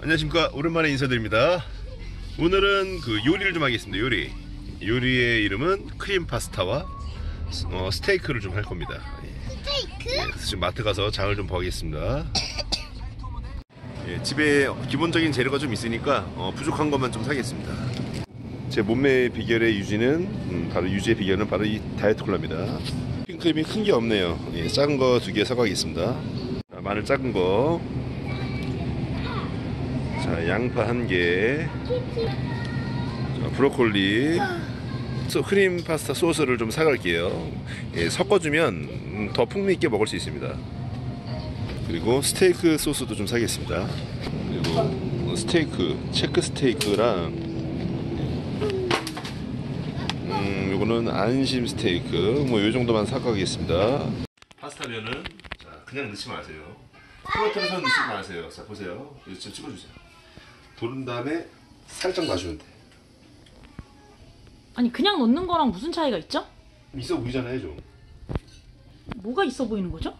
안녕하십니까. 오랜만에 인사드립니다. 오늘은 그 요리를 좀 하겠습니다 요리. 요리의 이름은 크림 파스타와 어, 스테이크를 좀 할 겁니다. 예. 스테이크? 예, 그래서 지금 마트 가서 장을 좀 보겠습니다. 예, 집에 기본적인 재료가 좀 있으니까 어, 부족한 것만 좀 사겠습니다. 제 몸매의 비결의 유지는 음, 바로 유지의 비결은 바로 이 다이어트 콜라입니다. 핑크림이 큰 게 없네요. 예, 작은 거 두 개 사가겠습니다. 자, 마늘 작은 거 자, 양파 한 개, 자, 브로콜리, 소- 크림 파스타 소스를 좀 사갈게요. 예, 섞어주면 음, 더 풍미 있게 먹을 수 있습니다. 그리고 스테이크 소스도 좀 사겠습니다. 그리고 어, 스테이크, 채끝 스테이크랑 음, 요거는 안심 스테이크, 뭐 요 정도만 사가겠습니다. 파스타면은 자, 그냥 넣지 마세요. 토마토를 넣지 마세요. 자, 보세요. 이거 좀 찍어주세요. 도른 다음에 살짝 놔주면 돼. 아니 그냥 넣는 거랑 무슨 차이가 있죠? 있어 보이잖아요, 좀. 뭐가 있어 보이는 거죠?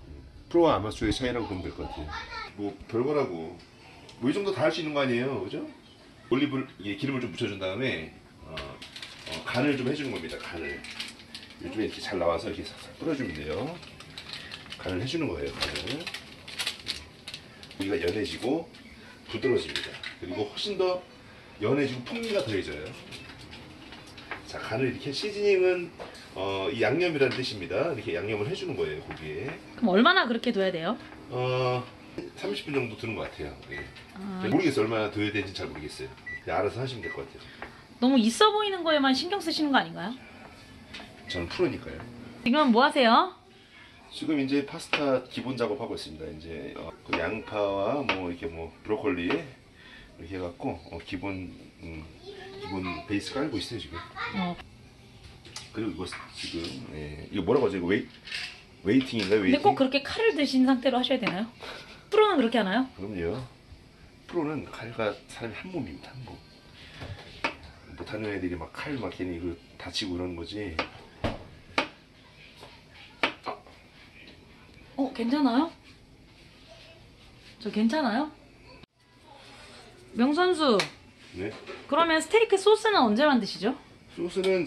프로와 아마추어의 차이라고 보면 될 것 같아요. 뭐 별거라고. 뭐 이 정도 다 할 수 있는 거 아니에요, 그죠? 올리브 예, 기름을 좀 묻혀준 다음에 어, 어, 간을 좀 해주는 겁니다. 간을 요즘에 이렇게 잘 나와서 이렇게 싹싹 뿌려주면 돼요. 간을 해주는 거예요. 간을 고기가 연해지고 부드러워집니다. 그리고 훨씬 더 연해지고 풍미가 더해져요. 자 간을 이렇게 시즈닝은 어, 이 양념이라는 뜻입니다. 이렇게 양념을 해주는 거예요 고기에. 그럼 얼마나 그렇게 둬야 돼요? 어, 30분 정도 드는 것 같아요. 예. 아, 모르겠어요. 얼마나 둬야 되는지 잘 모르겠어요. 그냥 알아서 하시면 될 것 같아요. 너무 있어 보이는 거에만 신경 쓰시는 거 아닌가요? 저는 프로니까요. 지금은 뭐 하세요? 지금 이제 파스타 기본 작업하고 있습니다. 이제 어, 그 양파와 뭐 이렇게 뭐 브로콜리 이렇게 해갖고 어, 기본 음, 기본 베이스 깔고 있어요 지금. 어, 그리고 이거 지금 예, 이거 뭐라고 하죠? 이거 wai- waiting인가요? waiting? 근데 꼭 그렇게 칼을 드신 상태로 하셔야 되나요? 프로는 그렇게 하나요? 그럼요. 프로는 칼과 사람이 한 몸입니다. 한 몸. 못하는 애들이 막 칼 막 괜히 그 다치고 그러는 거지. 어 괜찮아요? 저 괜찮아요? 명선수 네. 그러면 스테이크 소스는 언제 만드시죠? 소스는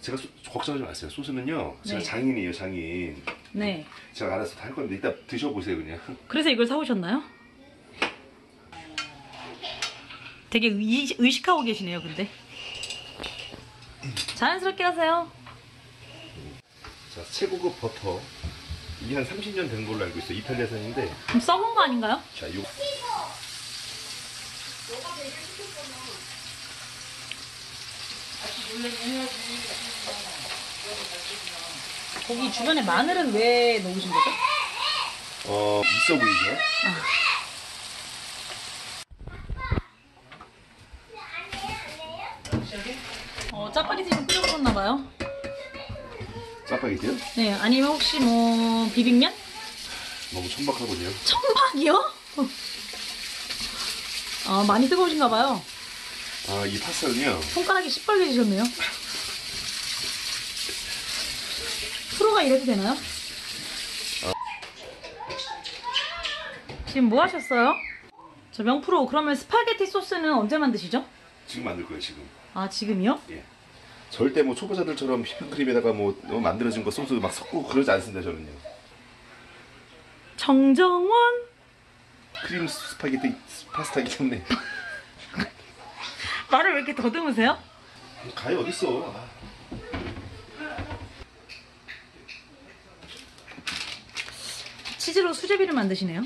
제가 소- 걱정하지 마세요. 소스는요. 제가 네. 장인이에요, 장인. 네 제가 알아서 다 할 건데 이따 드셔보세요 그냥. 그래서 이걸 사오셨나요? 되게 의, 의식하고 계시네요 근데 자연스럽게 하세요 자, 최고급 버터. 이게 한 30년 된 걸로 알고 있어요. 이탈리아산인데. 그럼 썩은 거 아닌가요? 자, 요 거기 주변에 마늘은 왜 넣으신 거죠? 어, 있어 보이죠? 어, 짜파게티 좀 끓여보셨나 봐요. 짜파게티요? 네, 아니면 혹시 뭐 비빔면? 너무 천박하군요. 청박이요? 아, 많이 뜨거우신가 봐요. 아, 이 파스타는요. 손가락이 시뻘개지셨네요. 프로가 이래도 되나요? 지금 뭐 하셨어요? 저 명프로 그러면 스파게티 소스는 언제 만드시죠? 지금 만들 거예요, 지금. 아 지금이요? 예. 절대 뭐 초보자들처럼 휘핑크림에다가 뭐 어, 만들어진 거 소스 막 섞고 그러지 않습니다 저는요. 청정원 크림 스파게티 파스타기 때문에 말을 왜 이렇게 더듬으세요? 가위 어딨어? 아, 치즈로 수제비를 만드시네요.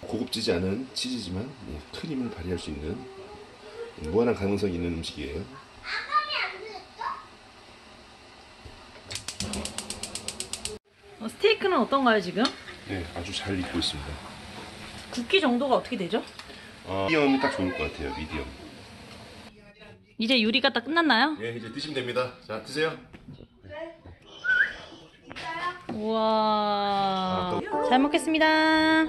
고급지지 않은 치즈지만 예, 큰 힘을 발휘할 수 있는 무한한 가능성이 있는 음식이에요. 어, 스테이크는 어떤가요 지금? 네, 아주 잘 익고 있습니다. 굵기 정도가 어떻게 되죠? 어, 미디엄이 딱 좋을 것 같아요. 미디엄. 이제 요리가 다 끝났나요? 예, 이제 드시면 됩니다. 자, 드세요. 우와 잘 먹겠습니다.